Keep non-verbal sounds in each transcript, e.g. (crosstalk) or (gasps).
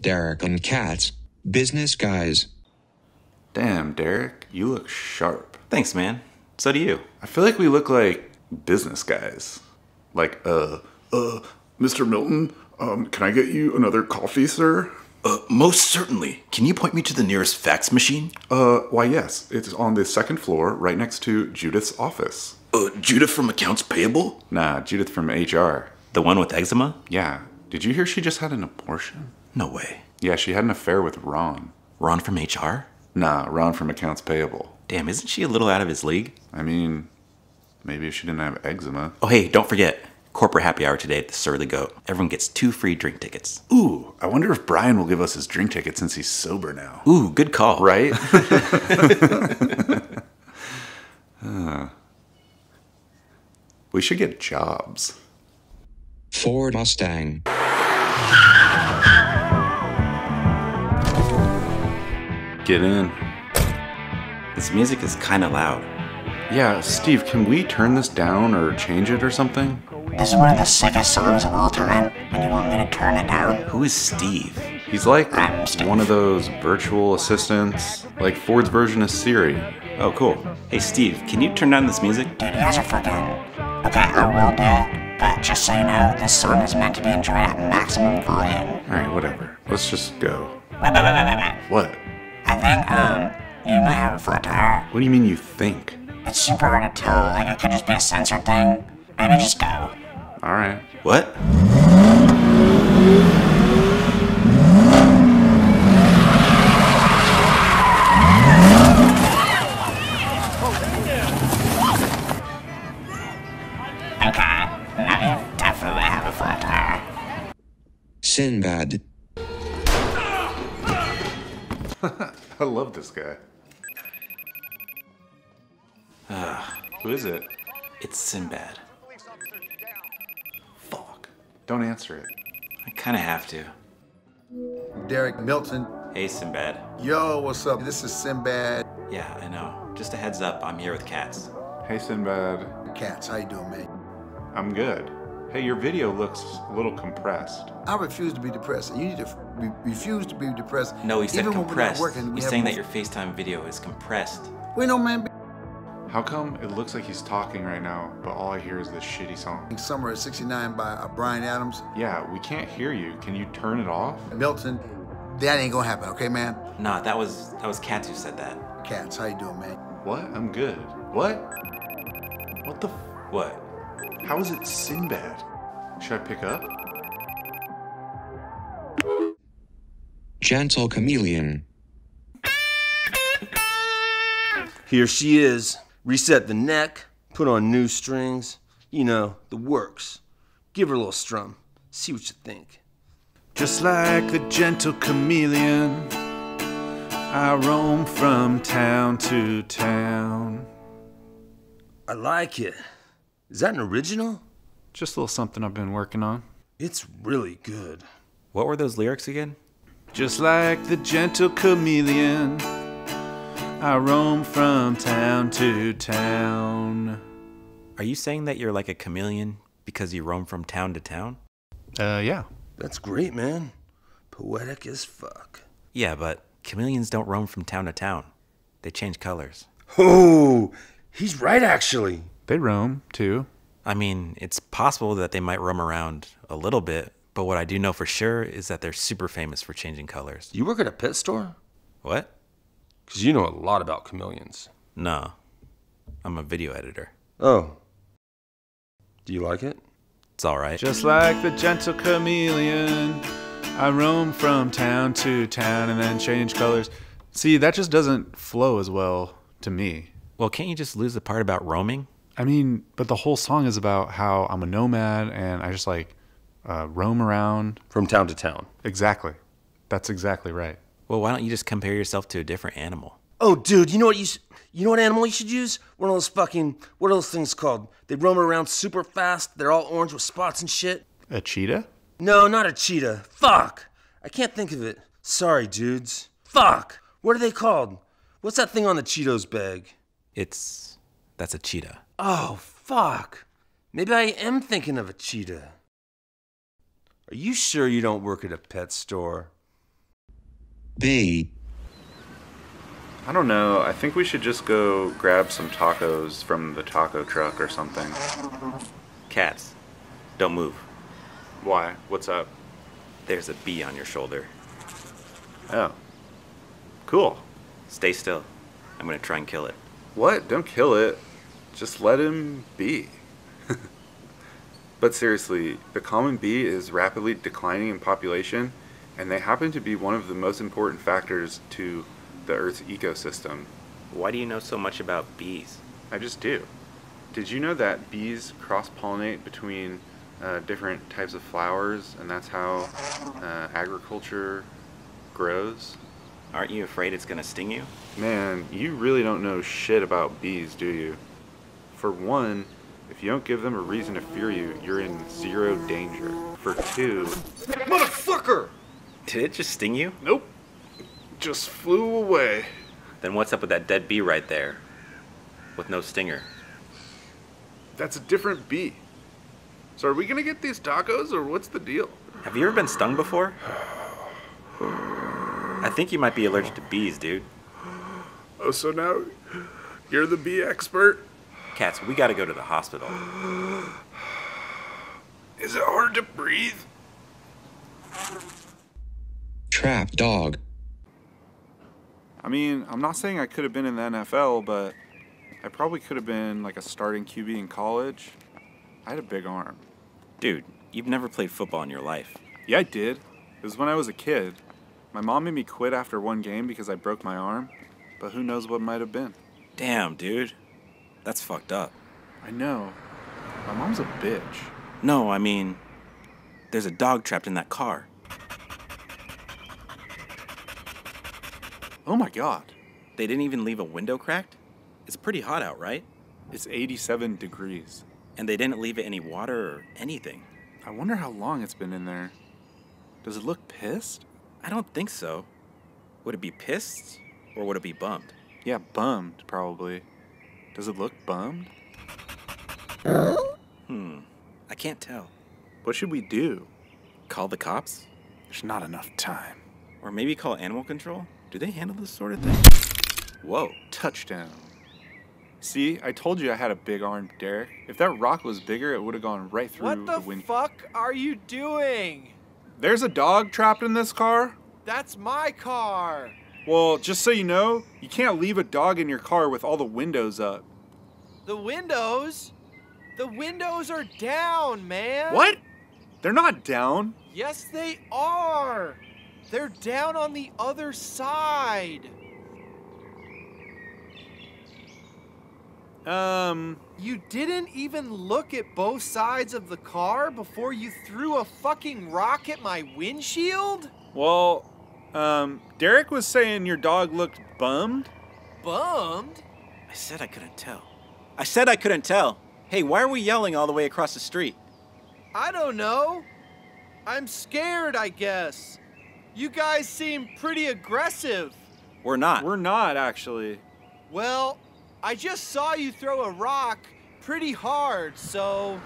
Derek and Katz, business guys. Damn, Derek, you look sharp. Thanks, man. So do you. I feel like we look like business guys. Like, uh, uh, Mr. Milton, um, can I get you another coffee, sir? Uh, most certainly. Can you point me to the nearest fax machine? Uh, why, yes. It's on the second floor, right next to Judith's office. Uh, Judith from Accounts Payable? Nah, Judith from HR. The one with eczema? Yeah. Did you hear she just had an abortion? No way. Yeah, she had an affair with Ron. Ron from HR? Nah, Ron from Accounts Payable. Damn, isn't she a little out of his league? I mean, maybe if she didn't have eczema. Oh, hey, don't forget. Corporate happy hour today at the Surly Goat. Everyone gets two free drink tickets. Ooh, I wonder if Brian will give us his drink ticket since he's sober now. Ooh, good call. Right? Uh, (laughs) we should get jobs. Ford Mustang. Get in. This music is kind of loud. Yeah, Steve, can we turn this down or change it or something? This is one of the sickest songs of all time, and you want me to turn it down? Who is Steve? He's like Steve. one of those virtual assistants, like Ford's version of Siri. Oh, cool. Hey, Steve, can you turn down this music? Dude, you guys are fucking. Okay, I will do it, but just so you know, this song is meant to be enjoyed at maximum volume. Alright, whatever. Let's just go. Wait, wait, wait, wait, wait, wait. What? I think, um, you might have a flat tire. What do you mean you think? It's super hard to tell, like it could just be a sensor thing. Maybe just go. Alright. What? Okay, now you definitely have a flat tire. Sinbad. This guy. Ah, who is it? It's Sinbad. Fuck. Don't answer it. I kind of have to. Derek Milton. Hey, Sinbad. Yo, what's up? This is Sinbad. Yeah, I know. Just a heads up, I'm here with Katz. Hey, Sinbad. Katz, how you doing, man? I'm good. Hey, your video looks a little compressed. I refuse to be depressed. You need to re- refuse to be depressed. No, he said Even when we're not compressed. working, we He's have saying that your FaceTime video is compressed. We know, man. How come it looks like he's talking right now, but all I hear is this shitty song? Summer of '69 by uh, Bryan Adams. Yeah, we can't hear you. Can you turn it off? Milton. That ain't gonna happen, okay, man? Nah, that was that was Katz who said that. Katz, how you doing, man? What? I'm good. What? What the? F- What? How is it Sinbad? Should I pick up? Gentle chameleon. Here she is. Reset the neck, put on new strings. You know, the works. Give her a little strum. See what you think. Just like the gentle chameleon, I roam from town to town. I like it. Is that an original? Just a little something I've been working on. It's really good. What were those lyrics again? Just like the gentle chameleon, I roam from town to town. Are you saying that you're like a chameleon because you roam from town to town? Uh, yeah. That's great, man. Poetic as fuck. Yeah, but chameleons don't roam from town to town. They change colors. Oh, he's right, actually. They roam, too. I mean, it's possible that they might roam around a little bit, but what I do know for sure is that they're super famous for changing colors. You work at a pet store? What? Because you know a lot about chameleons. No. I'm a video editor. Oh. Do you like it? It's alright. Just like the gentle chameleon, I roam from town to town and then change colors. See, that just doesn't flow as well to me. Well, can't you just lose the part about roaming? I mean, but the whole song is about how I'm a nomad and I just like uh, roam around. From town to town. Exactly. That's exactly right. Well, why don't you just compare yourself to a different animal? Oh, dude, you know what you s- you know what animal you should use? One of those fucking what are those things called? They roam around super fast. They're all orange with spots and shit. A cheetah? No, not a cheetah. Fuck. I can't think of it. Sorry, dudes. Fuck. What are they called? What's that thing on the Cheetos bag? It's. That's a cheetah. Oh, fuck. Maybe I am thinking of a cheetah. Are you sure you don't work at a pet store? B. I don't know. I think we should just go grab some tacos from the taco truck or something. Katz, don't move. Why? What's up? There's a bee on your shoulder. Oh. Cool. Stay still. I'm gonna try and kill it. What? Don't kill it. Just let him be. (laughs) but seriously, the common bee is rapidly declining in population, and they happen to be one of the most important factors to the Earth's ecosystem. Why do you know so much about bees? I just do. Did you know that bees cross pollinate between uh, different types of flowers, and that's how uh, agriculture grows? Aren't you afraid it's gonna sting you? Man, you really don't know shit about bees, do you? For one, if you don't give them a reason to fear you, you're in zero danger. For two, Motherfucker! Did it just sting you? nope, just flew away. Then what's up with that dead bee right there? With no stinger. That's a different bee. So are we gonna get these tacos, or what's the deal? Have you ever been stung before? I think you might be allergic to bees, dude. Oh, so now you're the bee expert? Katz, we gotta go to the hospital. (gasps) Is it hard to breathe? Trap dog. I mean, I'm not saying I could have been in the NFL, but I probably could have been like a starting QB in college. I had a big arm. Dude, you've never played football in your life. Yeah, I did. It was when I was a kid. My mom made me quit after one game because I broke my arm, but who knows what might have been. Damn, dude. That's fucked up. I know. My mom's a bitch. No, I mean, there's a dog trapped in that car. Oh my god. They didn't even leave a window cracked? It's pretty hot out, right? It's 87 degrees. And they didn't leave it any water or anything. I wonder how long it's been in there. Does it look pissed? I don't think so. Would it be pissed or would it be bummed? Yeah, bummed, probably. Does it look bummed? Hmm, I can't tell. What should we do? Call the cops? There's not enough time. Or maybe call animal control? Do they handle this sort of thing? Whoa. Touchdown. See, I told you I had a big arm, Derek. If that rock was bigger, it would have gone right through What the wind. fuck are you doing? There's a dog trapped in this car? That's my car. Well, just so you know, you can't leave a dog in your car with all the windows up. The windows? The windows are down, man. What? They're not down. Yes, they are. They're down on the other side. Um, You didn't even look at both sides of the car before you threw a fucking rock at my windshield? well, um, Derek was saying your dog looked bummed. Bummed? I said I couldn't tell. I said I couldn't tell. Hey, why are we yelling all the way across the street? I don't know. I'm scared, I guess. You guys seem pretty aggressive. We're not. We're not, actually. Well, I just saw you throw a rock pretty hard, so.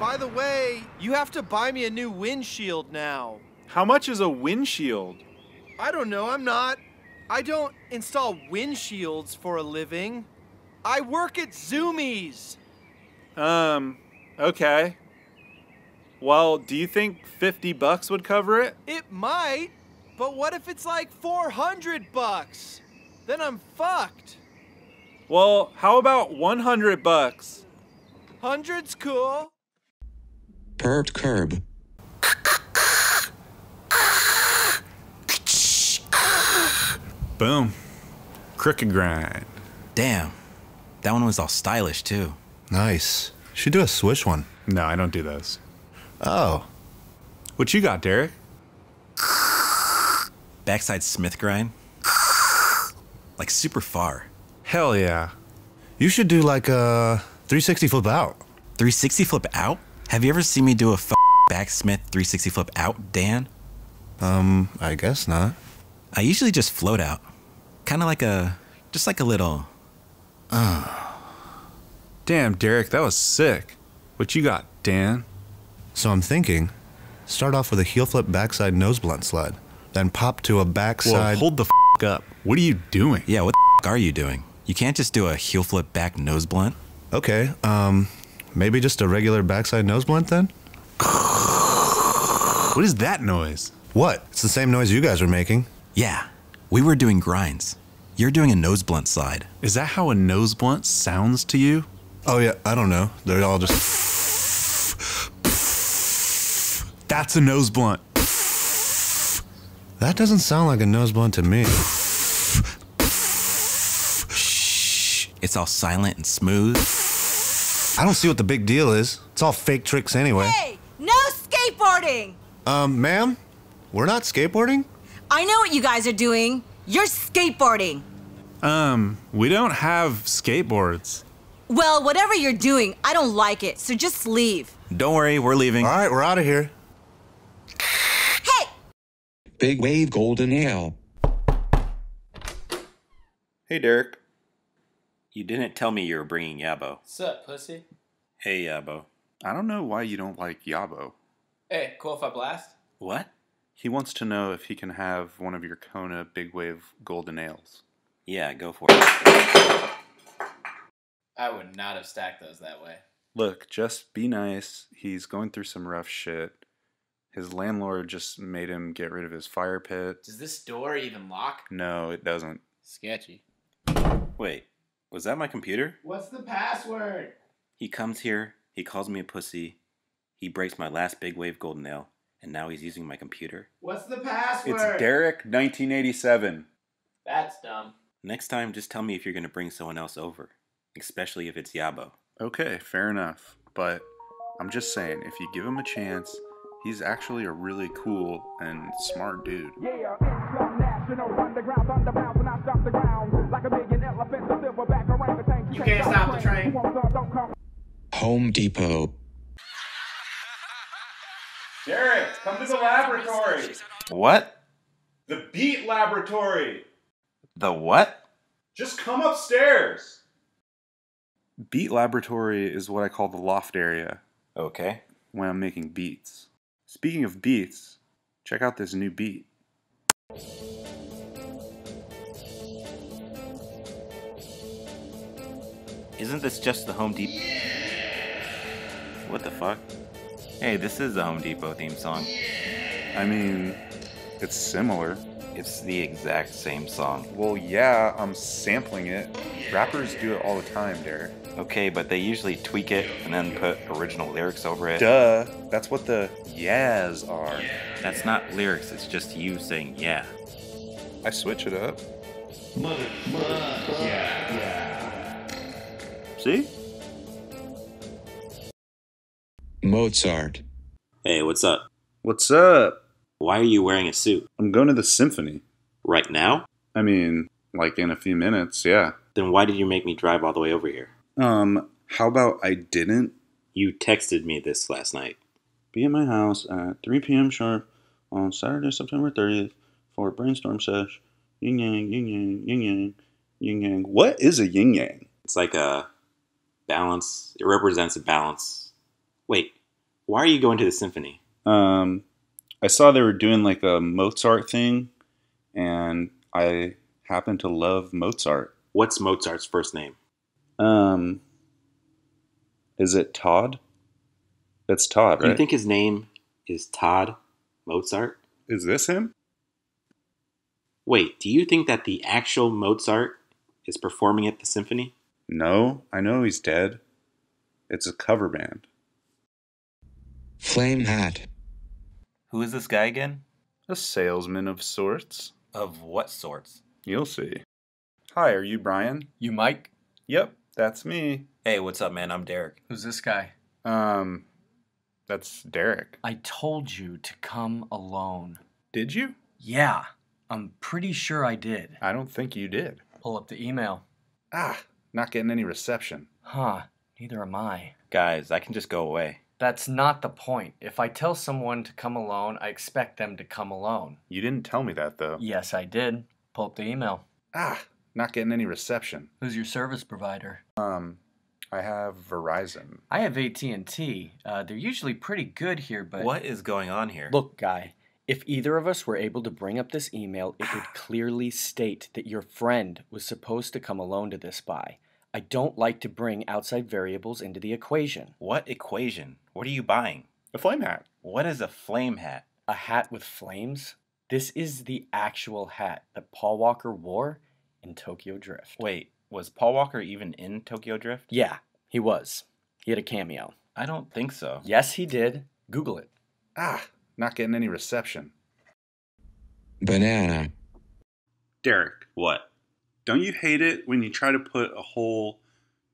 By the way, you have to buy me a new windshield now. How much is a windshield? I don't know, I'm not. I don't install windshields for a living. I work at Zoomies. Um, okay. Well, do you think 50 bucks would cover it? It might, but what if it's like 400 bucks? Then I'm fucked. Well, how about 100 bucks? Hundred's cool. Perp curb. Boom. Crooked grind. Damn. That one was all stylish, too. Nice. Should do a swish one. No, I don't do those. Oh, What you got, Derek? Backside Smith grind. Like super far. Hell yeah. you should do like a 360 flip out. 360 flip out? Have you ever seen me do a f- back Smith 360 flip out, Dan? Um, I guess not. I usually just float out. Kind of like a, just like a little, Damn, Derek, that was sick. What you got, Dan? So I'm thinking, start off with a heel flip backside nose blunt slide. then pop to a Well, backside. hold the f- up. What are you doing? Yeah, what the f- are you doing? You can't just do a heel flip back nose blunt. okay, um, maybe just a regular backside nose blunt then? What is that noise? What? It's the same noise you guys are making. Yeah, we were doing grinds. You're doing a nose blunt slide. Is that how a nose blunt sounds to you? Oh yeah, I don't know. They're all just. That's a nose blunt. That doesn't sound like a nose blunt to me. Shh, it's all silent and smooth. I don't see what the big deal is. It's all fake tricks anyway. Hey, no skateboarding! Um, ma'am, we're not skateboarding. I know what you guys are doing. You're skateboarding. Um, we don't have skateboards. Well, whatever you're doing, I don't like it, so just leave. Don't worry, we're leaving. All right, we're out of here. Hey! Big Wave Golden Ale. Hey, Derek. You didn't tell me you were bringing Yabo. Sup, pussy? Hey, Yabo. I don't know why you don't like Yabo. Hey, cool if I blast? What? He wants to know if he can have one of your Kona Big Wave Golden Ales. Yeah, go for it. I would not have stacked those that way. Look, just be nice. He's going through some rough shit. His landlord just made him get rid of his fire pit. Does this door even lock? No, it doesn't. Sketchy. Wait, was that my computer? What's the password? He comes here, he calls me a pussy, he breaks my last big wave golden ale, and now he's using my computer. What's the password? It's Derek 1987. That's dumb. Next time, just tell me if you're gonna bring someone else over, especially if it's Yabo. Okay, fair enough. But I'm just saying, if you give him a chance, he's actually a really cool and smart dude. Yeah, You can't stop the train. Home Depot. Derek, come to the laboratory. What? The Beat Laboratory. The what? Just come upstairs. Beat Laboratory is what I call the loft area Okay. when I'm making beats. Speaking of beats, check out this new beat. Isn't this just the Home Depot? What the fuck? Hey, this is the Home Depot theme song. I mean, it's similar. It's the exact same song. Well, yeah, I'm sampling it. Rappers do it all the time, Derek. Okay, but they usually tweak it and then put original lyrics over it. Duh. That's what the yeahs are. That's not lyrics, it's just you saying yeah. I switch it up. See? Mozart. Hey, what's up? What's up? Why are you wearing a suit? I'm going to the symphony. Right now? I mean, like in a few minutes, yeah. Then why did you make me drive all the way over here? Um, how about I didn't You texted me this last night. be at my house at 3 p.m. sharp on Saturday, September 30th for a brainstorm sesh? Yin yang, yin yang, yin yang, yin yang. What is a yin yang? It's like a balance. It represents a balance. Wait, why are you going to the symphony? Um, I saw they were doing like a Mozart thing, and I happen to love Mozart. What's Mozart's first name? Um, is it Todd? It's Todd, Do right? you think his name is Todd Mozart? is this him? Wait, do you think that the actual Mozart is performing at the symphony? No, I know he's dead. It's a cover band. Flame Hat. Who is this guy again? A salesman of sorts. Of what sorts? You'll see. Hi, are you Brian? You Mike? Yep, that's me. Hey, what's up, man? I'm Derek. Who's this guy? Um, that's Derek. I told you to come alone. Did you? Yeah, I'm pretty sure I did. I don't think you did. Pull up the email. Ah, not getting any reception. Huh, neither am I. Guys, I can just go away. That's not the point. If I tell someone to come alone, I expect them to come alone. You didn't tell me that though. Yes, I did. Pull up the email. Ah, not getting any reception. Who's your service provider? Um, I have Verizon. I have AT&T. Uh, they're usually pretty good here, but What is going on here? look, guy, If either of us were able to bring up this email, it would (sighs) clearly state that your friend was supposed to come alone to this buy. I don't like to bring outside variables into the equation. What equation? What are you buying? A flame hat. What is a flame hat? A hat with flames? This is the actual hat that Paul Walker wore in Tokyo Drift. Wait, was Paul Walker even in Tokyo Drift? Yeah, he was. He had a cameo. I don't think so. Yes, he did. Google it. Ah, not getting any reception. Banana. Derek, What? Don't you hate it when you try to put a whole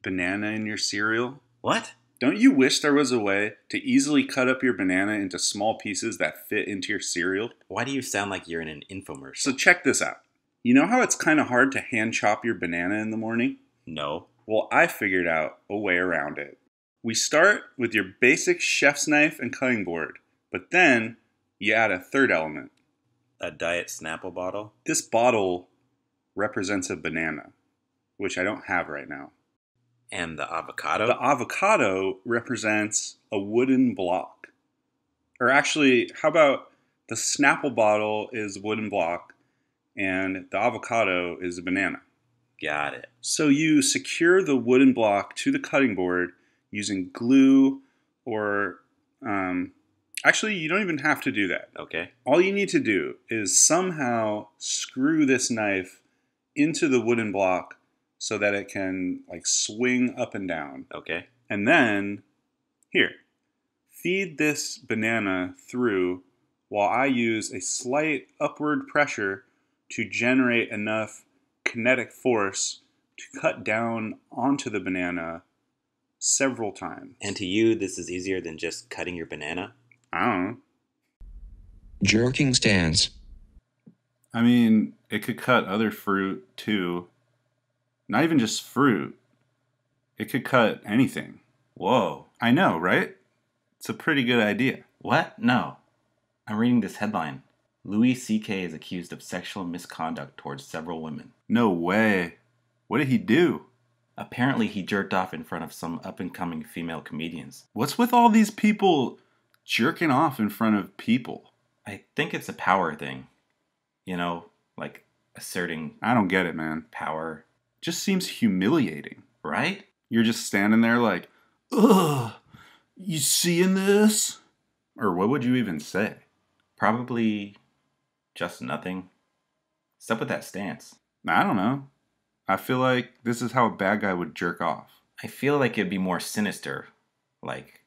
banana in your cereal? What? Don't you wish there was a way to easily cut up your banana into small pieces that fit into your cereal? Why do you sound like you're in an infomercial? So check this out. You know how it's kind of hard to hand chop your banana in the morning? no. Well, I figured out a way around it. We start with your basic chef's knife and cutting board, but then you add a third element. A diet Snapple bottle? This bottle represents a banana, which I don't have right now. And the avocado? The avocado represents a wooden block. Or actually, how about the Snapple bottle is a wooden block and the avocado is a banana? Got it. So you secure the wooden block to the cutting board using glue or um, actually you don't even have to do that. Okay. All you need to do is somehow screw this knife into the wooden block so that it can like swing up and down. Okay. And then here, feed this banana through while I use a slight upward pressure to generate enough kinetic force to cut down onto the banana several times. And to you, this is easier than just cutting your banana? I don't know. Jerking stance. I mean, it could cut other fruit too. Not even just fruit. It could cut anything. Whoa. I know, right? It's a pretty good idea. What? No. I'm reading this headline. Louis C.K. is accused of sexual misconduct towards several women. No way. What did he do? Apparently, he jerked off in front of some up and coming female comedians. What's with all these people jerking off in front of people? I think it's a power thing. You know, like asserting I don't get it, man. power, Just seems humiliating. right? You're just standing there like, ugh, you seeing this? Or what would you even say? Probably just nothing. What's up with that stance? I don't know. I feel like this is how a bad guy would jerk off. I feel like it'd be more sinister. Like,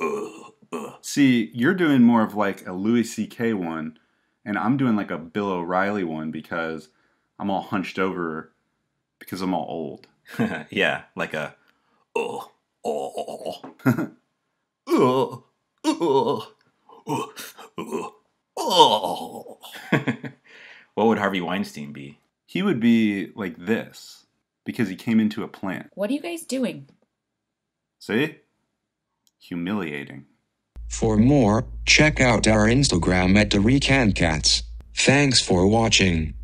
ugh, ugh. See, you're doing more of like a Louis C.K. one, and I'm doing like a Bill O'Reilly one because I'm all hunched over because I'm all old. (laughs) yeah, like a, ugh, oh, (laughs) Ugh, ugh, ugh, ugh, ugh. (laughs) what would Harvey Weinstein be? He would be like this because he came into a plant. What are you guys doing? See? Humiliating. For more, check out our Instagram at the Katz. Thanks for watching.